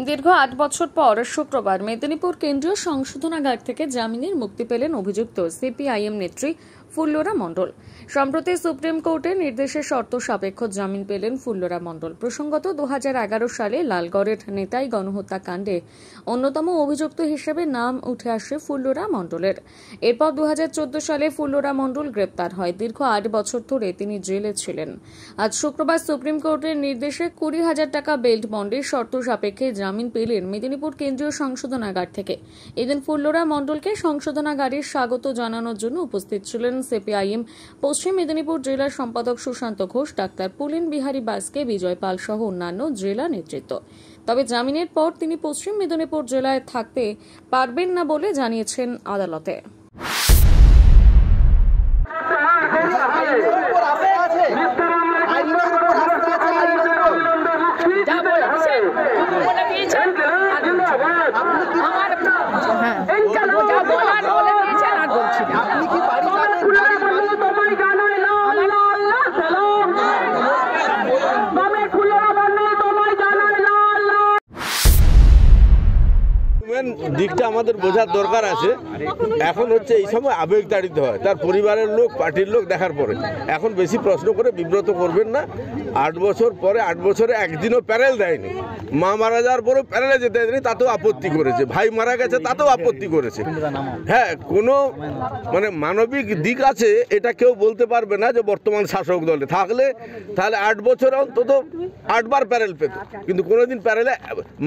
দীর্ঘ আট বছর পর শুক্রবার মেদিনীপুর কেন্দ্রীয় সংশোধনাগার থেকে জামিনের মুক্তি পেলেন অভিযুক্ত সিপিআইএম নেত্রী ফুল্লরা মণ্ডল। সম্প্রতি সুপ্রিম কোর্টের নির্দেশে শর্ত সাপেক্ষ জামিন পেলেন ফুল্লরা মণ্ডল। প্রসঙ্গত দু হাজার এগারো সালে লালগড়ের নেতাই গণহত্যা কাণ্ডে অন্যতম অভিযুক্ত হিসেবে নাম উঠে আসে ফুল্লরা মণ্ডলের। এরপর দু হাজার চোদ্দ সালে ফুল্লরা মণ্ডল গ্রেপ্তার হয়। দীর্ঘ আট বছর ধরে তিনি জেলে ছিলেন। আজ শুক্রবার সুপ্রিম কোর্টের নির্দেশে কুড়ি হাজার টাকা বেল্ট বন্ডের শর্ত সাপেক্ষে জামিন পেলেন মেদিনীপুর কেন্দ্রীয় সংশোধনাগার থেকে। এদিন ফুল্লরা মণ্ডলকে সংশোধনাগারে স্বাগত জানানোর জন্য উপস্থিত ছিলেন সিপিআইএম পশ্চিম মেদিনীপুর জেলার সম্পাদক সুশান্ত ঘোষ ডাক্তার পুলিন বিহারী বাসকে বিজয় পাল সহ অন্যান্য জেলা নেতৃত্ব। তবে জামিনের পর তিনি পশ্চিম মেদিনীপুর জেলায় থাকতে পারবেন না বলে জানিয়েছেন আদালতে। আমার মেন দিকটা আমাদের বোঝার দরকার আছে। এখন হচ্ছে এই সময় আবেগ তাড়িত হয়। তার পরিবারের লোক, পার্টির লোক দেখার পরে। এখন বেশি প্রশ্ন করে বিব্রত করবেন না। আট বছর পরে, আট বছরে একদিনও প্যারেল দেয়নি। মা মারা যাওয়ার পরেও প্যারেলে যেতে দেয়নি, তাতেও আপত্তি করেছে। ভাই মারা গেছে, তাতেও আপত্তি করেছে। হ্যাঁ কোনো মানে মানবিক দিক আছে, এটা কেউ বলতে পারবে না যে বর্তমান শাসক দলে। থাকলে তাহলে আট বছর অন্তত আটবার প্যারেল পেত। কিন্তু কোনোদিন প্যারেলে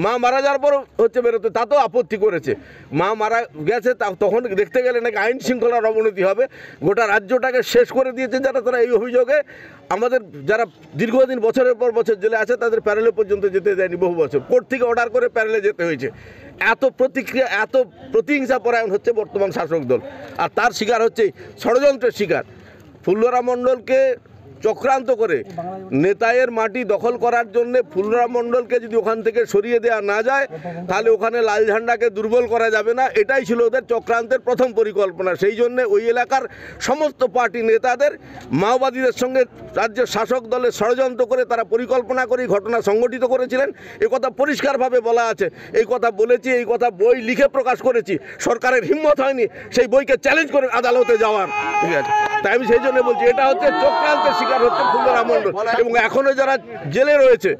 মা মারা যাওয়ার পরও হচ্ছে বেরোতে, তাতেও আপত্তি করেছে। মা মারা গেছে তখন দেখতে গেলে নাকি আইন শৃঙ্খলার অবনতি হবে। গোটা রাজ্যটাকে শেষ করে দিয়েছে যারা, তারা এই অভিযোগে। আমাদের যারা দীর্ঘদিন, বছরের পর বছর জেলে আছে, তাদের প্যারেলে পর্যন্ত যেতে দেয়নি বহু বছর। কোর্ট থেকে অর্ডার করে প্যারেলে যেতে হয়েছে। এত প্রতিক্রিয়া, এত প্রতিহিংসা পরায়ণ হচ্ছে বর্তমান শাসক দল। আর তার শিকার হচ্ছে ষড়যন্ত্রের শিকার। ফুল্লরা মণ্ডলকে চক্রান্ত করে। নেতায়ের মাটি দখল করার জন্য ফুলরা মণ্ডলকে যদি ওখান থেকে সরিয়ে দেওয়া না যায় তাহলে ওখানে লাল ঝান্ডাকে দুর্বল করা যাবে না। এটাই ছিল ওদের চক্রান্তের প্রথম পরিকল্পনা। সেই জন্য ওই এলাকার সমস্ত পার্টি নেতাদের মাওবাদীদের সঙ্গে রাজ্যের শাসক দলের ষড়যন্ত্র করে তারা পরিকল্পনা করে ঘটনা সংগঠিত করেছিলেন। এ কথা পরিষ্কারভাবে বলা আছে। এই কথা বলেছি এই কথা বই লিখে প্রকাশ করেছি। সরকারের হিম্মত হয়নি সেই বইকে চ্যালেঞ্জ করে আদালতে যাওয়ার। ঠিক আছে। তাই আমি সেই জন্য বলছি, এটা হচ্ছে চক্রান্তের শিকার হচ্ছে ফুলরা মণ্ডল। এবং এখনও যারা জেলে রয়েছে,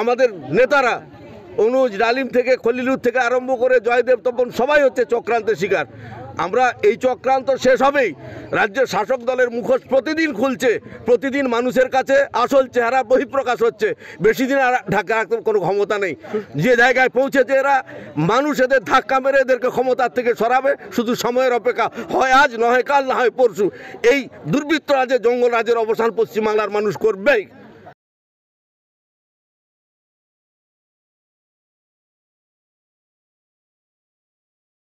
আমাদের নেতারা, অনুজ, ডালিম থেকে, খলিলুর থেকে আরম্ভ করে জয়দেব তপন, সবাই হচ্ছে চক্রান্তের শিকার। আমরা এই চক্রান্ত শেষ হবেই। রাজ্যের শাসক দলের মুখোশ প্রতিদিন খুলছে, প্রতিদিন মানুষের কাছে আসল চেহারা বহিঃপ্রকাশ হচ্ছে। বেশি দিন আর ঢাকা রাখতে কোনো ক্ষমতা নেই। যে জায়গায় পৌঁছেছে এরা, মানুষ এদের ধাক্কা মেরে এদেরকে ক্ষমতার থেকে সরাবে। শুধু সময়ের অপেক্ষা, হয় আজ, নয় কাল, না হয় পরশু। এই দুর্বৃত্ত রাজে জঙ্গল রাজের অবসান পশ্চিমবাংলার মানুষ করবেই।